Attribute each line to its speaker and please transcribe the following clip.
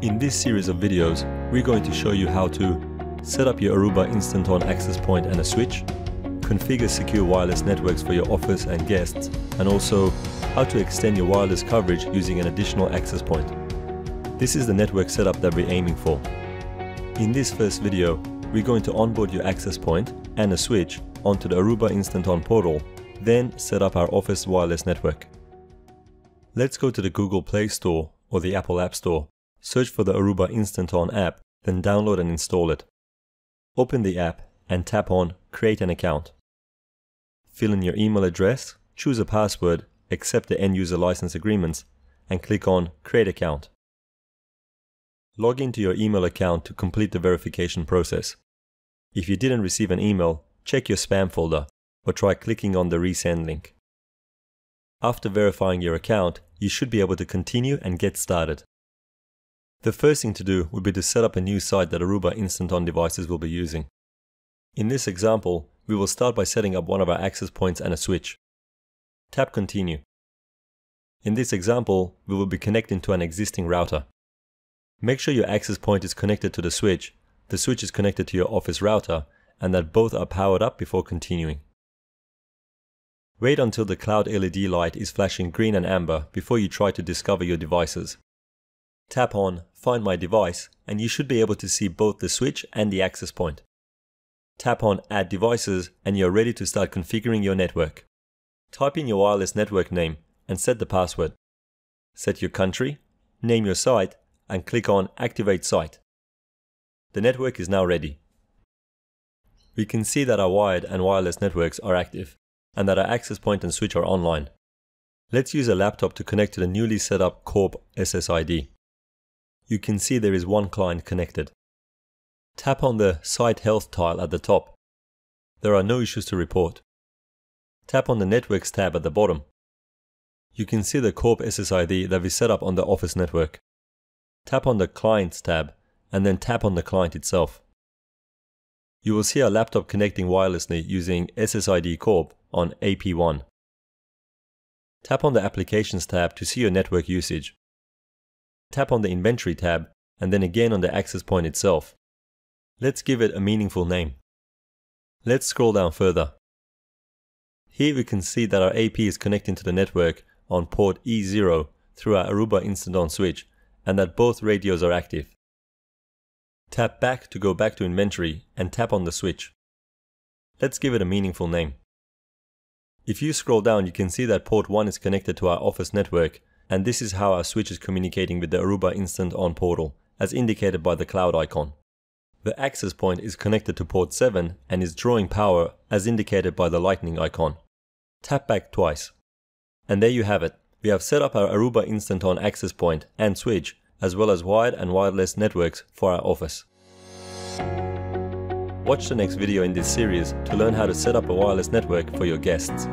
Speaker 1: In this series of videos, we're going to show you how to set up your Aruba Instant On access point and a switch, configure secure wireless networks for your office and guests, and also how to extend your wireless coverage using an additional access point. This is the network setup that we're aiming for. In this first video, we're going to onboard your access point and a switch onto the Aruba Instant On portal, then set up our office wireless network. Let's go to the Google Play Store or the Apple App Store, search for the Aruba Instant On app, then download and install it. Open the app and tap on Create an account. Fill in your email address, choose a password, accept the end user license agreements, and click on Create account. Log into your email account to complete the verification process. If you didn't receive an email, check your spam folder or try clicking on the resend link. After verifying your account, you should be able to continue and get started. The first thing to do would be to set up a new site that Aruba Instant On devices will be using. In this example, we will start by setting up one of our access points and a switch. Tap Continue. In this example, we will be connecting to an existing router. Make sure your access point is connected to the switch, the switch is connected to your office router, and that both are powered up before continuing. Wait until the cloud LED light is flashing green and amber before you try to discover your devices. Tap on Find My Device and you should be able to see both the switch and the access point. Tap on Add Devices and you're ready to start configuring your network. Type in your wireless network name and set the password. Set your country, name your site, and click on Activate Site. The network is now ready. We can see that our wired and wireless networks are active and that our access point and switch are online. Let's use a laptop to connect to the newly set up Corp SSID. You can see there is one client connected. Tap on the Site Health tile at the top. There are no issues to report. Tap on the Networks tab at the bottom. You can see the Corp SSID that we set up on the Office network. Tap on the Clients tab and then tap on the client itself. You will see a laptop connecting wirelessly using SSID Corp on AP1. Tap on the Applications tab to see your network usage. Tap on the Inventory tab and then again on the access point itself. Let's give it a meaningful name. Let's scroll down further. Here we can see that our AP is connecting to the network on port E0 through our Aruba Instant On switch and that both radios are active. Tap back to go back to inventory and tap on the switch. Let's give it a meaningful name. If you scroll down, you can see that port 1 is connected to our office network, and this is how our switch is communicating with the Aruba Instant On portal, as indicated by the cloud icon. The access point is connected to port 7 and is drawing power as indicated by the lightning icon. Tap back twice. And there you have it. We have set up our Aruba Instant On access point and switch as well as wired and wireless networks for our office. Watch the next video in this series to learn how to set up a wireless network for your guests.